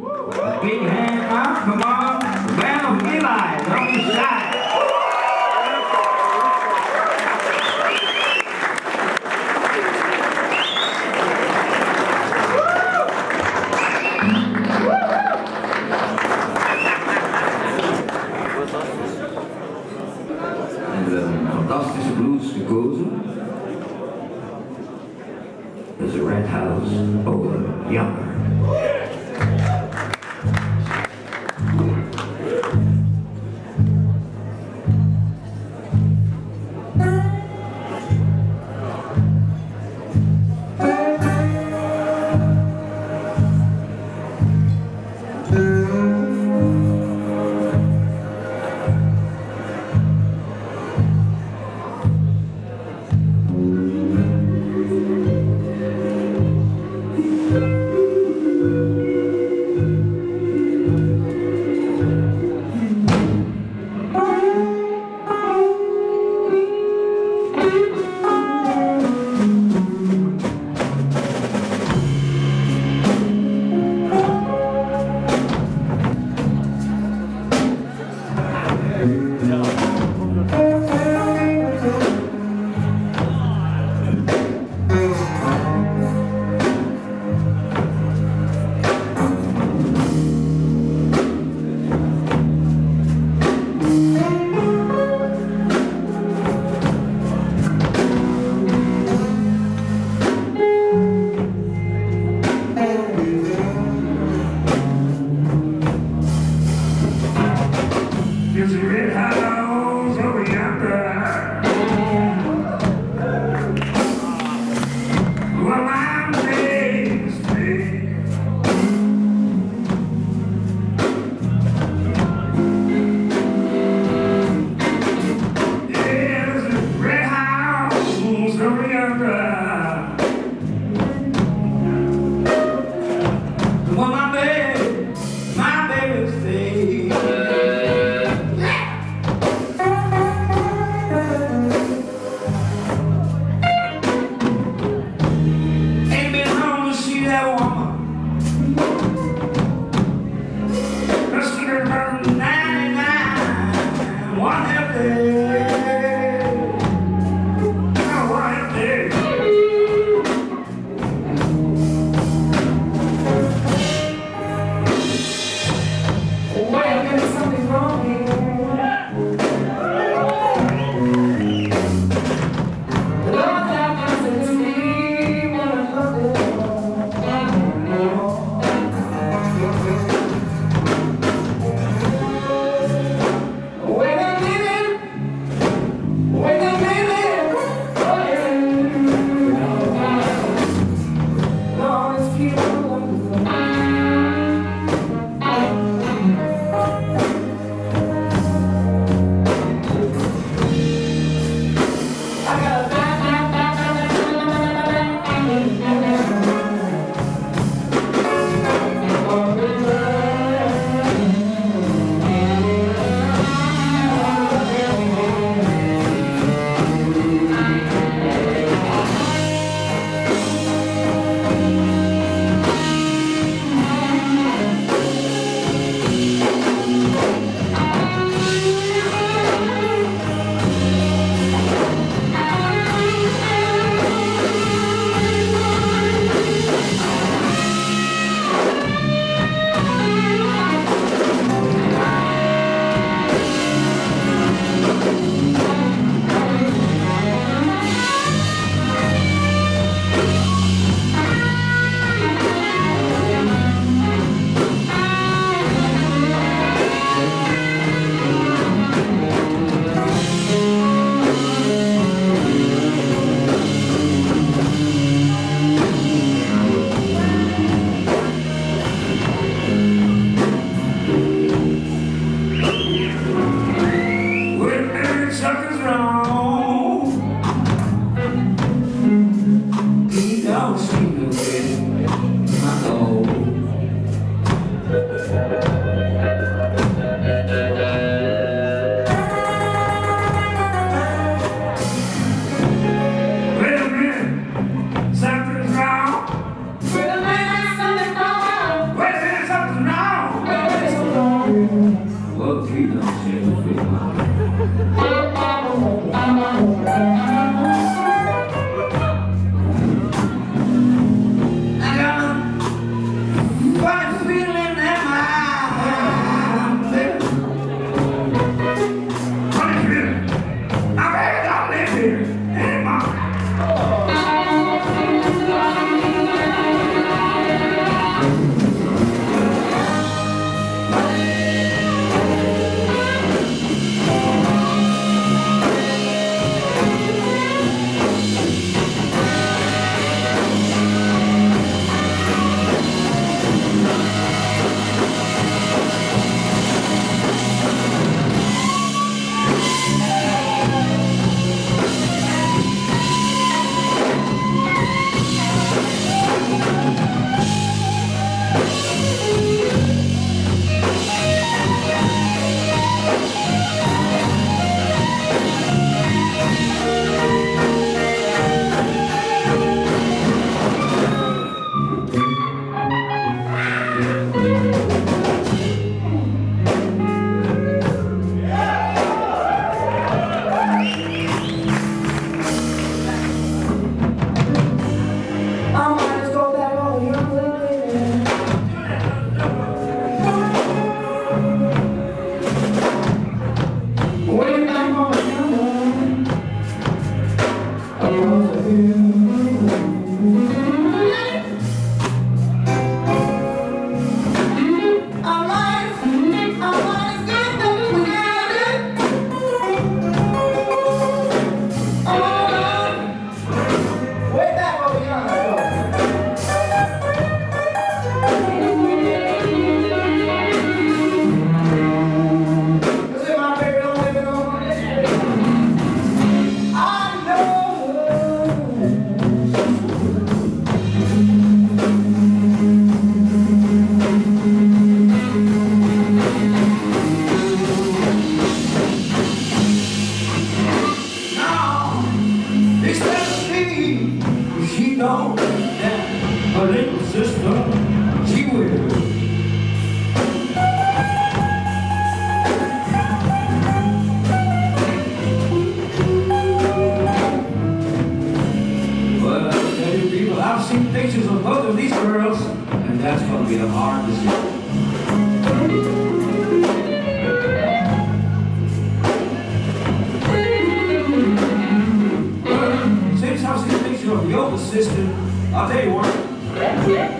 A big hand now, come on. The band of Eli, we hebben een fantastische blues gekozen. Is Red House over Younger. Deus. gone down, a little sister. I'll tell you what.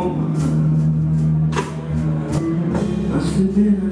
I'm in.